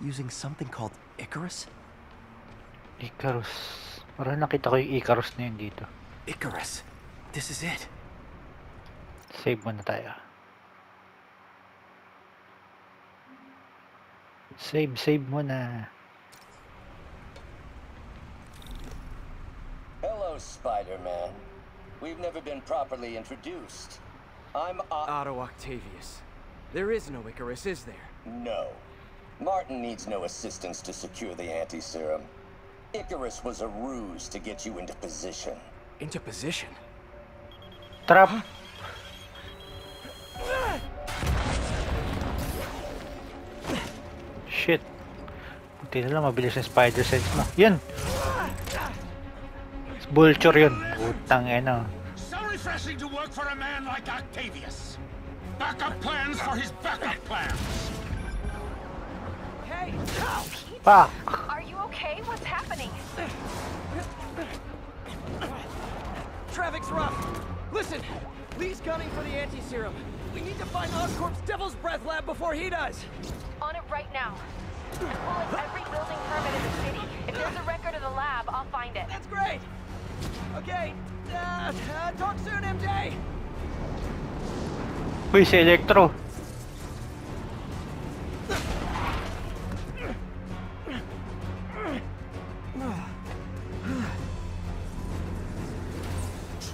using something called Icarus? Icarus. Parang nakita ko yung Icarus na yun dito. Icarus. This is it. Save muna tayo. Save, save muna. Hello, Spider-Man. We've never been properly introduced. I'm O- Otto Octavius. There is no Icarus, is there? No. Martin needs no assistance to secure the anti-serum. Icarus was a ruse to get you into position. Into position. Trap! Shit. Buti na lang mabilis yung spider sense mo. Yun! Vulture yun. Putang ina. So refreshing to work for a man like Octavius. Backup plans for his backup plans. Hey! Fuck! Are you okay? What's happening? Traffic's rough. Listen, Li's gunning for the anti-serum. We need to find Oscorp's Devil's Breath lab before he does. On it right now. I'm pulling every building permit in the city. If there's a record of the lab, I'll find it. That's great. Okay. Uh, uh, talk soon, MJ. Uy, si Electro.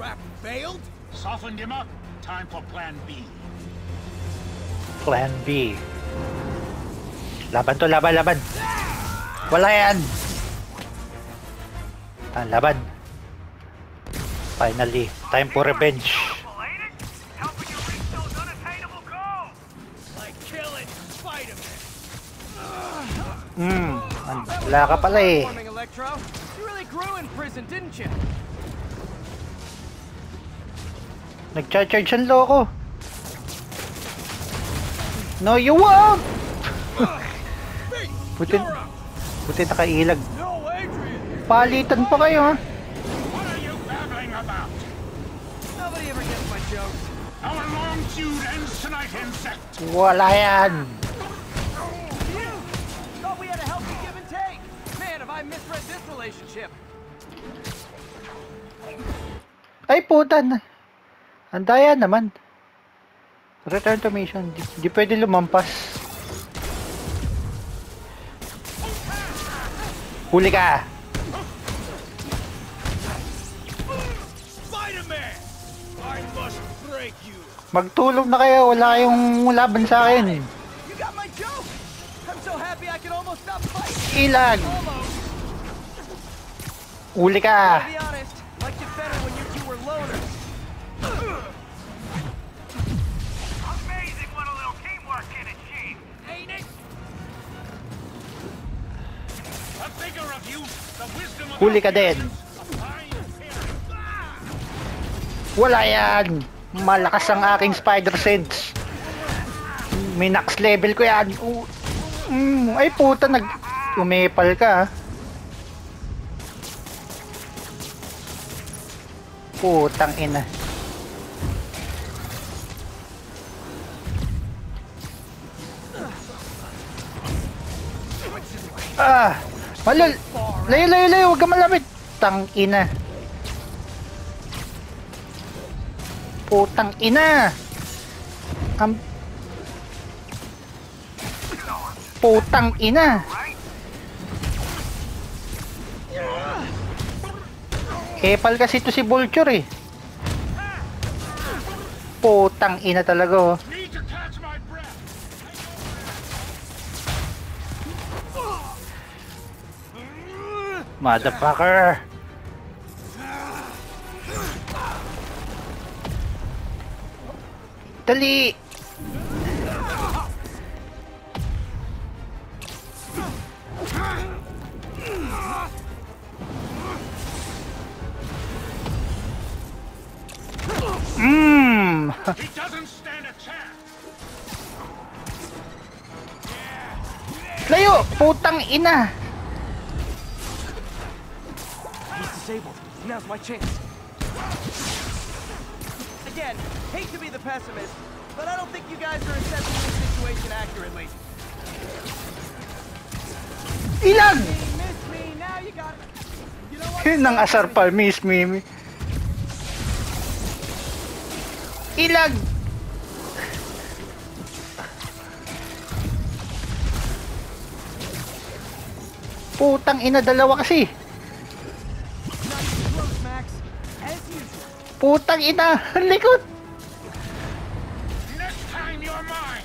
Trap failed? Softened him up. Time for plan B. Plan B. Laban to, laban, laban. Wala yan. Ah, laban. Finally, time for revenge. Hmm, wala ka pala eh. You really grew in prison, didn't you? Nagcha-charge ang loko. No, you won't! buti, buti nakailag. No, Adrian. Palitan pa kayo ha. What are you babbling about? Nobody ever gets my jokes. Our long feud ends tonight, insect. Wala yan. Thought we had Ang daya naman. Return to mission. Di, di pwede lumampas. Huli ka! Magtulog na kayo. Wala yung laban sa akin. You got my joke. I'm Huli ka din. Wala yan! Malakas ang aking spider sense. May next level ko yan. Mm, ay puta, nag... Umepal ka ah. Putang ina. Ah! Malul! Layo, layo, layo! Huwag ka malapit! Tang ina. Putang ina! Ang... Putang ina! Epal kasi to si Vulture eh. Putang ina talaga oh. Motherfucker! Dali! Mmm! He doesn't stand a chance. Layo! Putang ina! Disabled. Now's my chance. Again, hate to be the pessimist, but I don't think you guys are assessing the situation accurately. Me, know what? Nang asar pa, miss Mimi. Ilag! Putang ina, dalawa kasi. Putang ina, ang likod. Next time you're mine!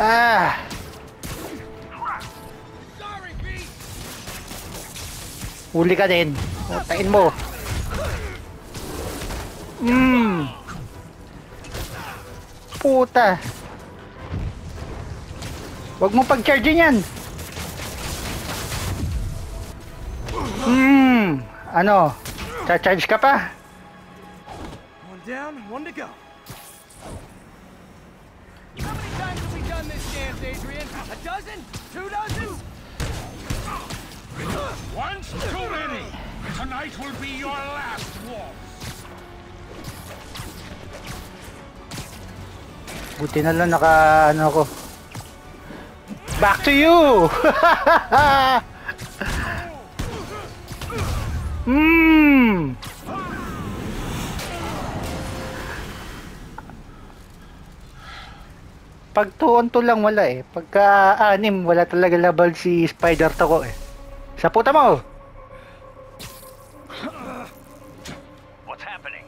Ah, Sorry, Pete! huli ka din. Putain mo. Hmm. Puta. Huwag mo pag-charge yan. Ano? Cha-charge ka pa? One down, one to go. How many times have we done this dance, Adrian? A dozen? Two dozen? Once too many! Tonight will be your last waltz! Buti na lang naka ano ako. Back to you! Hmm. Pag tuon to lang wala eh. Pagka anim wala talaga labal si Spider Toko eh. Sa puta mo! What's happening?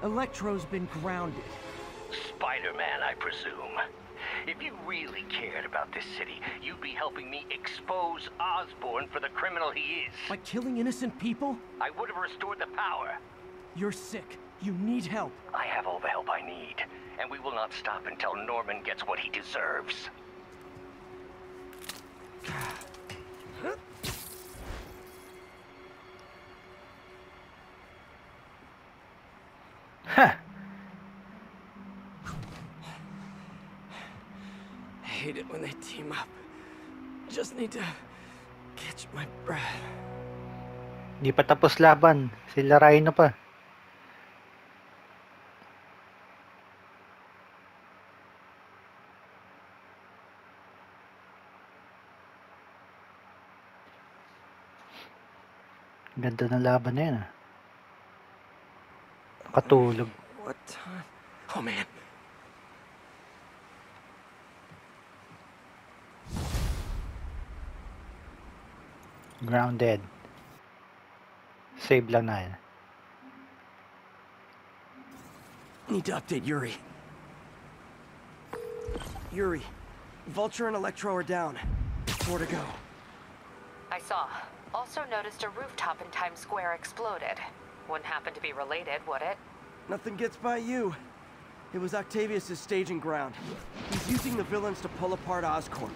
Electro's been grounded. Spider-Man, I presume. If you really cared about this city, you'd be helping me expose Osborn for the criminal he is. By killing innocent people? I would have restored the power. You're sick. You need help. I have all the help I need, and we will not stop until Norman gets what he deserves. Ha! Hate it when they team up. Just need to catch my breath. Di pa tapos laban. Sila Rhino pa. Ganda ng laban na yan ah. Nakatulog. What time? Oh man. Grounded. Save lang na yan. Need to update Yuri. Yuri, Vulture and Electro are down. Four to go. I saw. Also noticed a rooftop in Times Square exploded. Wouldn't happen to be related, would it? Nothing gets by you. It was Octavius's staging ground. He's using the villains to pull apart Oscorp.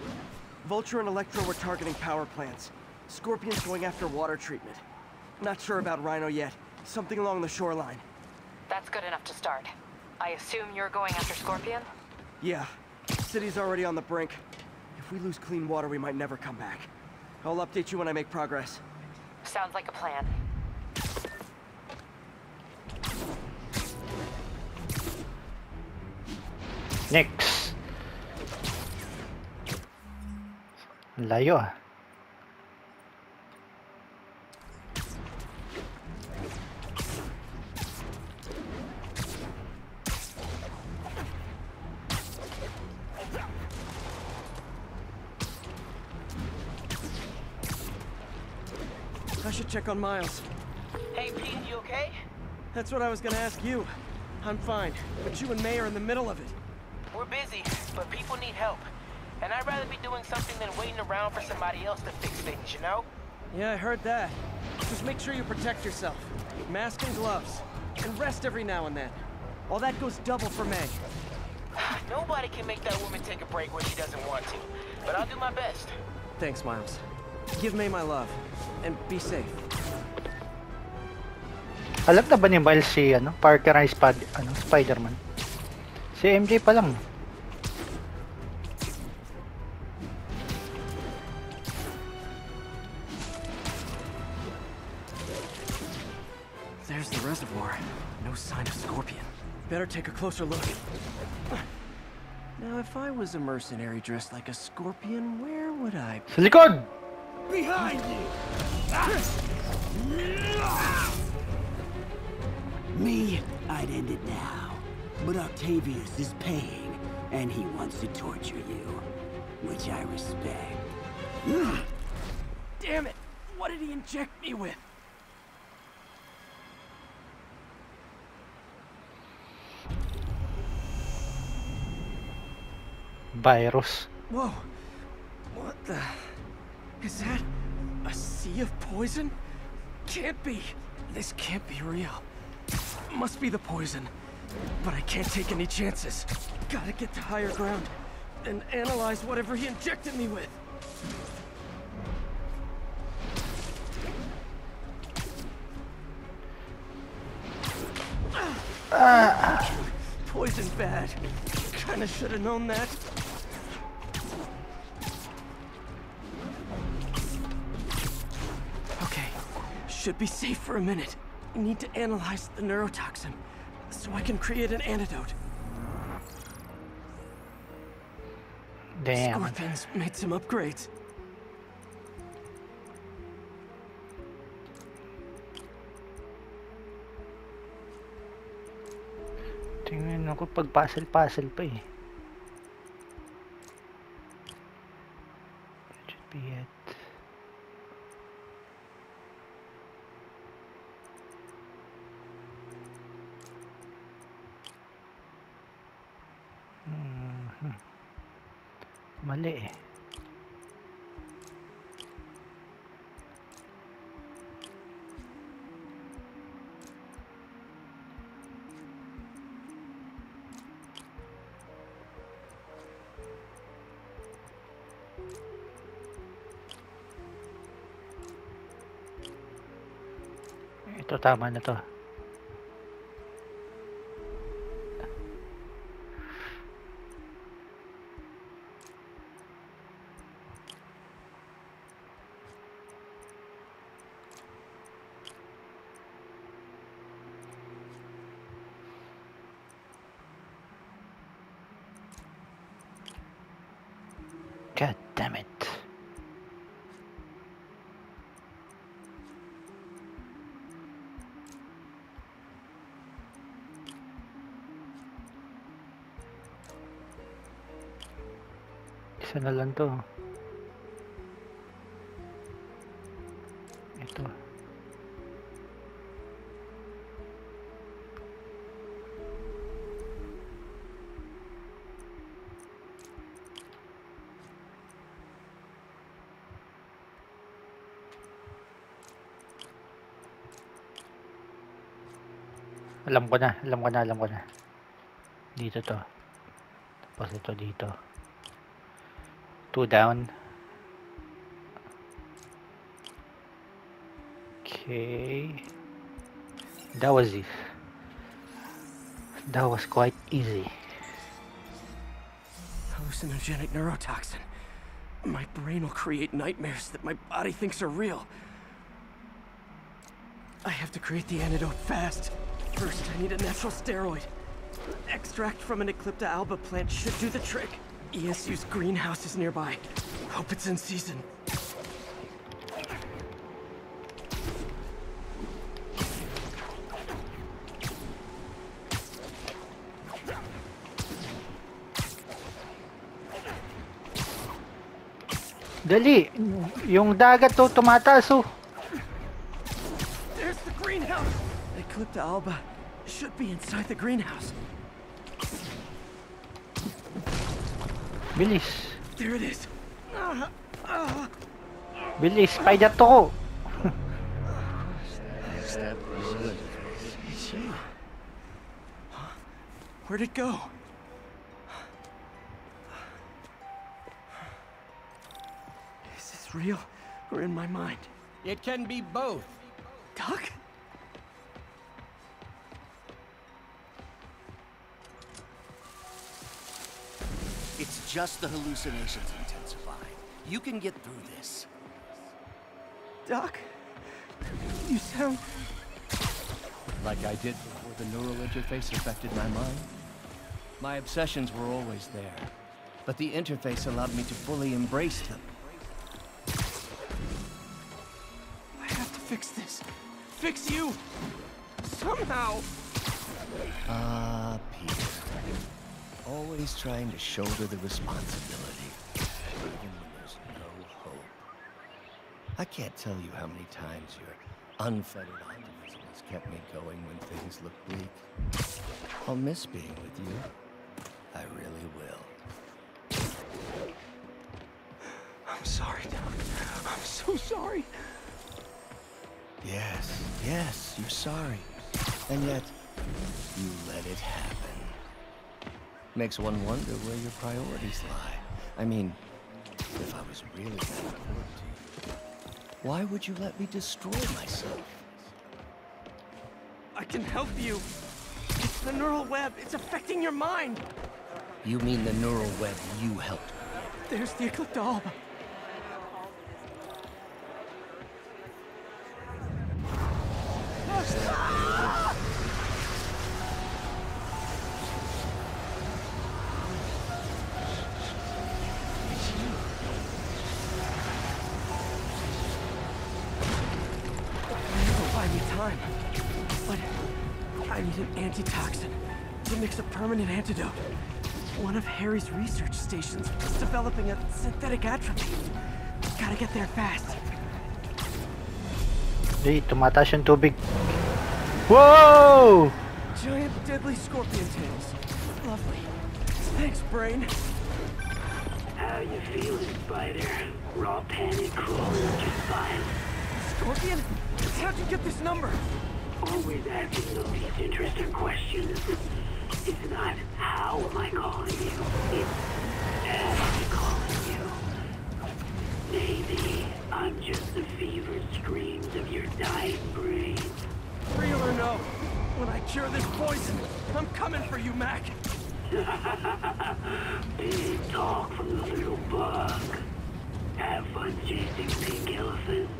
Vulture and Electro were targeting power plants. Scorpion's going after water treatment. Not sure about Rhino yet. Something along the shoreline. That's good enough to start. I assume you're going after Scorpion? Yeah, city's already on the brink. If we lose clean water, we might never come back. I'll update you when I make progress. Sounds like a plan. Next. Ang Layo ah. On Miles. Hey, Pete, you okay? That's what I was gonna ask you. I'm fine, but you and May are in the middle of it. We're busy, but people need help. And I'd rather be doing something than waiting around for somebody else to fix things, you know? Yeah, I heard that. Just make sure you protect yourself. Mask and gloves. And rest every now and then. All that goes double for May. Nobody can make that woman take a break when she doesn't want to. But I'll do my best. Thanks, Miles. Give May my love. And be safe. Alam na ba ni Miles si ano, Parker ay Spad, ano, Spider-Man? Si MJ pa lang. There's the reservoir. No sign of Scorpion. Better take a closer look. Now, if I was a mercenary dressed like a scorpion, where would I Sa likod! Behind you! Me, I'd end it now. But Octavius is paying, and he wants to torture you. Which I respect. Damn it! What did he inject me with? Virus. Whoa! What the? Is that a sea of poison? Can't be. This can't be real. Must be the poison. But I can't take any chances. Gotta get to higher ground and analyze whatever he injected me with. Poison bad. Kinda should have known that. Okay, should be safe for a minute. Need to analyze the neurotoxin so I can create an antidote. Damn. Scorpions made some upgrades. Tingnan ako pag puzzle-puzzle pa eh. That should be it. balik. Itu tamannya tuh. Isa na lang to. Ito. Alam ko na, alam ko na, alam ko na. Dito to. Tapos ito dito. Two down. Okay. That was it. That was quite easy. Hallucinogenic neurotoxin. My brain will create nightmares that my body thinks are real. I have to create the antidote fast. First, I need a natural steroid. Extract from an Eclipta alba plant should do the trick. ESU's greenhouse is nearby. Hope it's in season. Dali! Yung dagat to tumataas oh. There's the greenhouse! Eclipta alba should be inside the greenhouse. Bilis. There it is. Bilis. Spider to ko. It's you. Huh? Where'd it go? Is this real or in my mind? It can be both. Doc? Just the hallucinations intensifying. You can get through this. Doc? You sound... Like I did before the neural interface affected my mind. My obsessions were always there, but the interface allowed me to fully embrace them. I have to fix this. Fix you! Somehow! Always trying to shoulder the responsibility, even when there's no hope. I can't tell you how many times your unfettered optimism has kept me going when things look bleak. I'll miss being with you. I really will. I'm sorry, Doc. I'm so sorry. Yes, yes, you're sorry. And yet, you let it happen. Makes one wonder where your priorities lie. I mean, if I was really that important to you, why would you let me destroy myself? I can help you. It's the neural web. It's affecting your mind. You mean the neural web you helped There's the Eclipta alba. Permanent antidote. One of Harry's research stations is developing a synthetic atropine. Gotta get there fast. Di, tumataas yung tubig. Whoa! Giant deadly scorpion tails. Lovely. Thanks, Brain. How you feeling, Spider? Raw panic crawling up your spine? Scorpion? How'd you get this number? Always asking those interesting questions. It's not how am I calling you, it's I calling you. Maybe I'm just the fevered screams of your dying brain. Real or no? When I cure this poison, I'm coming for you, Mac. Big talk from the little bug. Have fun chasing pink elephants.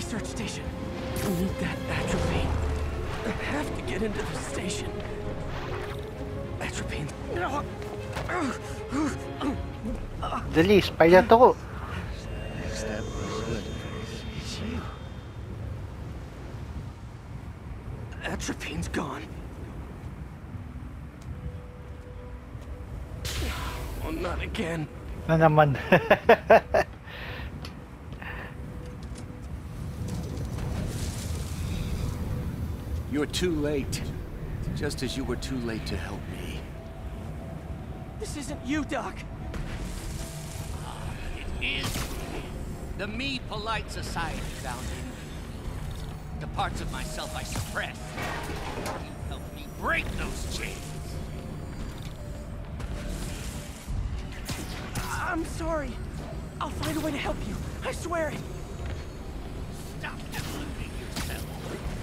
Research station. We need that atropine. I have to get into the station. Atropine. No. Dali, spider to. Atropine's gone. Oh, not again. Na naman. too late. Just as you were too late to help me. This isn't you, Doc. It is the me polite society found in me. The parts of myself I suppress. You helped me break those chains. I'm sorry. I'll find a way to help you. I swear. Stop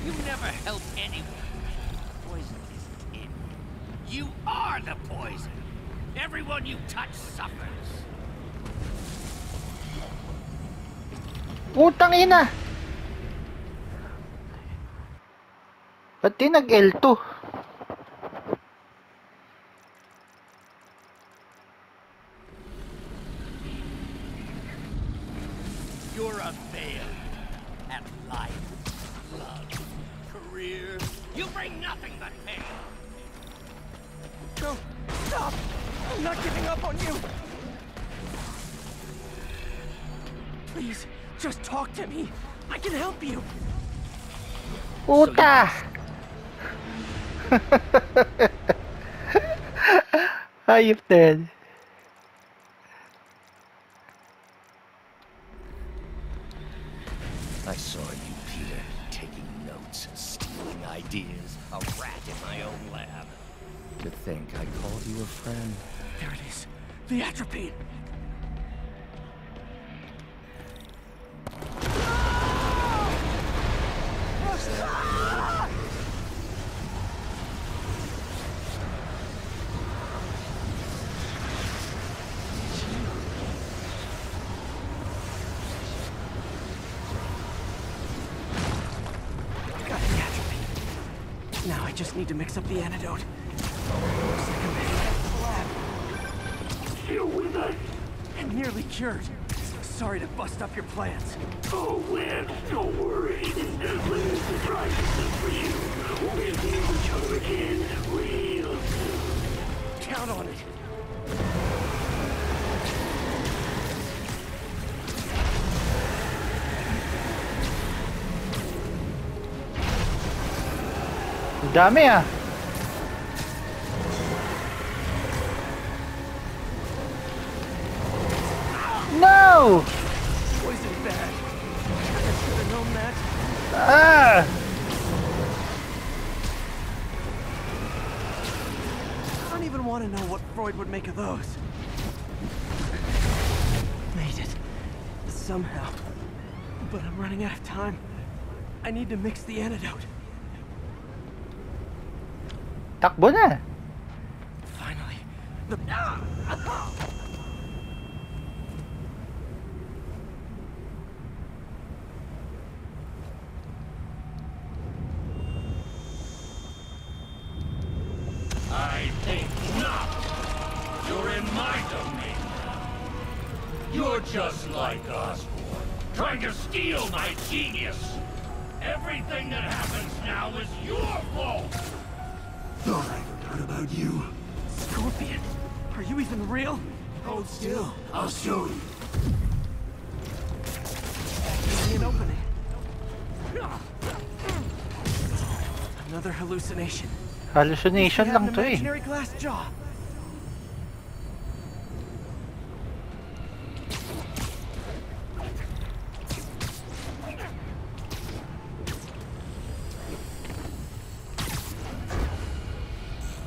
You never help anyone. Poison isn't in you. Are the poison. Everyone you touch suffers. Putang ina! Ba't di nag-L2? Please, just talk to me. I can help you. Puta! Hayop na yan. I saw you, Peter, taking notes, stealing ideas, a rat in my own lab. To think I called you a friend. There it is. The atropine. Now I just need to mix up the antidote. Looks like I'm. Still with us? I'm nearly cured. Sorry to bust up your plans. Oh, Lance, don't worry. Long as the drive for you, we'll see each other again real soon. Count on it. Dami ah. No! Poison. I should have known that. Ah! I don't even want to know what Freud would make of those. Made it. Somehow. But I'm running out of time. I need to mix the antidote. Takbo na. Finally. Thought I forgot about you. Scorpion. Are you even real? Hold still. I'll show you. Give me an opening. Another hallucination. Hallucination lang an to eh. imaginary glass jaw.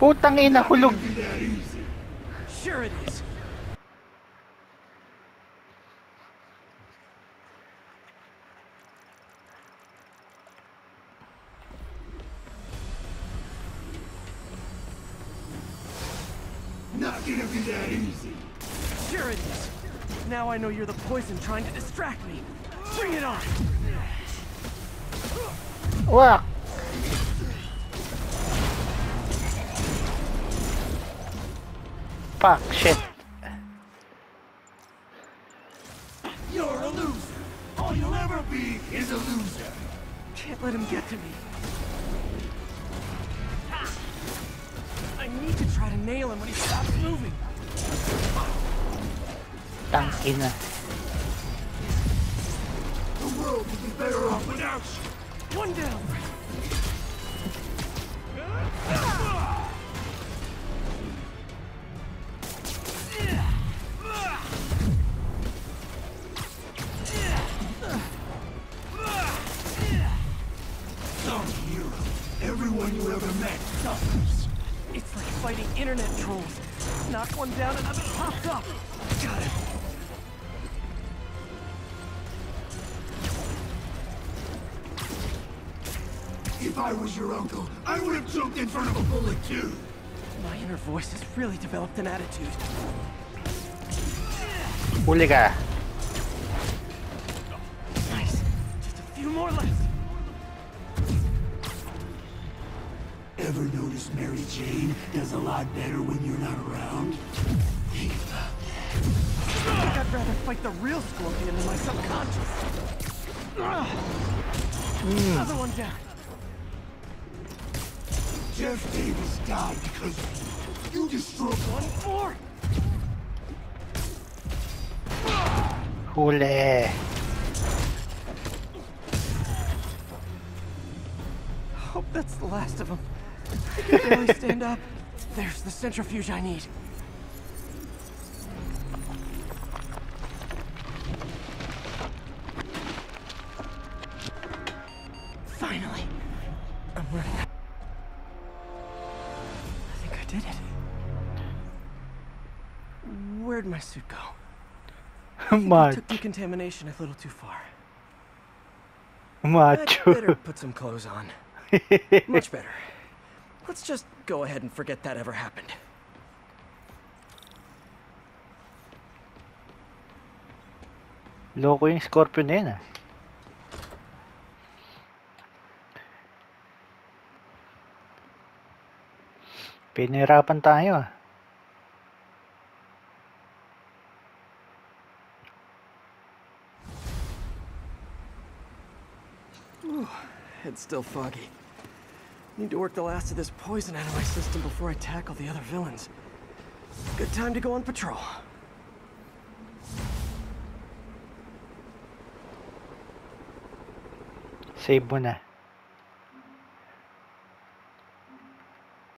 Putang ina, hulog. Sure it is. Not gonna be that easy. Sure it is. Now I know you're the poison trying to distract me. Bring it on! Wak! Fuck, shit. You're a loser. All you'll ever be is a loser. Can't let him get to me. I need to try to nail him when he stops moving. Tang ina. The world would be better off without you. One down. suffers. It's like fighting internet trolls. Knock one down, another pops up. Got it. If I was your uncle, I would have jumped in front of a bullet too. My inner voice has really developed an attitude. Huli. Nice. Just a few more left. Ever Mary Jane does a lot better when you're not around? Think about I think I'd rather fight the real Scorpion than my subconscious. Ugh. Another one down. Jeff Davis died because you destroyed One more. Huli. Hope that's the last of them. Barely stand up. There's the centrifuge I need. Finally. I'm running. I think I did it. Where'd my suit go? I think I Mach- took decontamination a little too far. I'd better put some clothes on. Much better. Let's just go ahead and forget that ever happened. Loko yung Scorpion na yun ah. Pinahirapan tayo ah. Head's still foggy. Need to work the last of this poison out of my system before I tackle the other villains. Good time to go on patrol. Save mo.